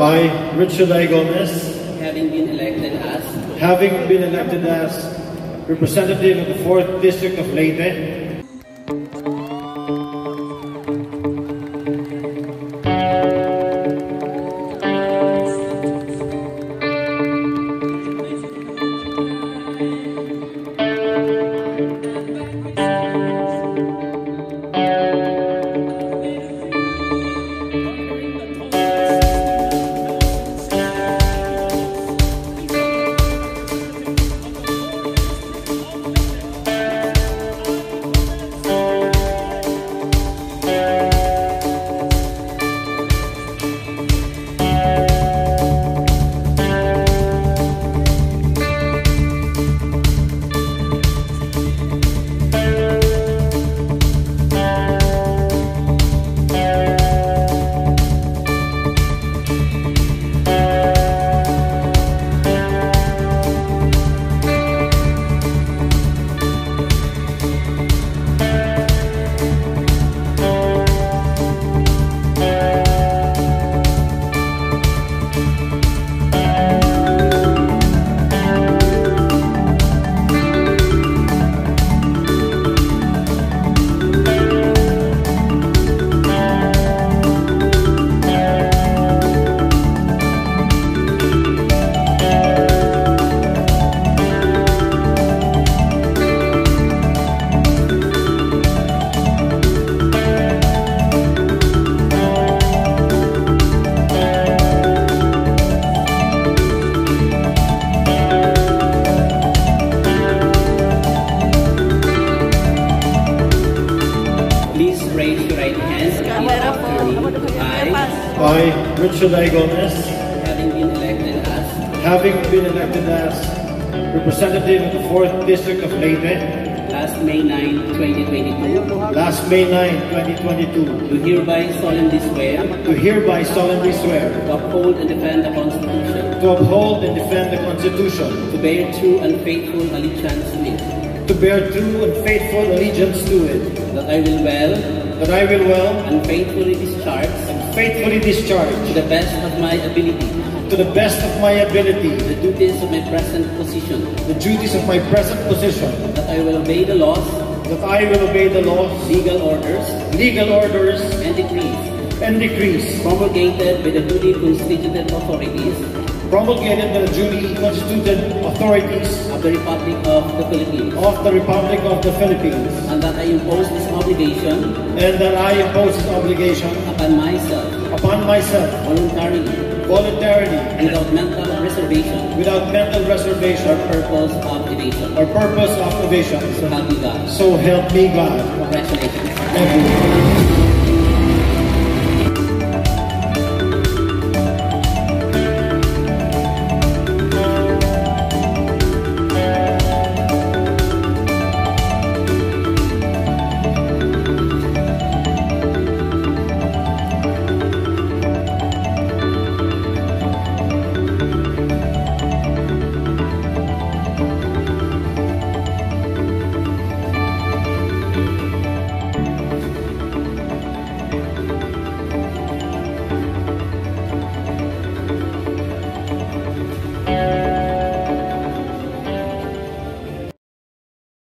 I, Richard I. Gomez, having been elected as having been elected as representative of the 4th District of Leyte, raise your right hand. Repeat after me. I, I, Richard I. Gomez, having been elected as having been elected as representative of the 4th District of Leyte. last May 9, 2022, last May 9, 2022, do hereby solemnly swear to hereby solemnly swear to uphold and defend the Constitution, to uphold and defend the Constitution, to bear true and faithful allegiance to it, to bear true and faithful allegiance to it, that I will well that I will well and faithfully discharge and faithfully discharge to the best of my ability. To the best of my ability. The duties of my present position, the duties of my present position, that I will obey the laws, that I will obey the laws, legal orders, legal orders, and decrees and decrees promulgated by the duly constituted authorities promulgated by the duly constituted authorities of the Republic of the Philippines, of the Republic of the Philippines, and that I impose this obligation and that I impose this obligation upon myself upon myself voluntarily voluntarily and without mental reservation without mental reservation or purpose of evasion. or purpose of evasion. So help me God. So help me God. Congratulations. Thank you.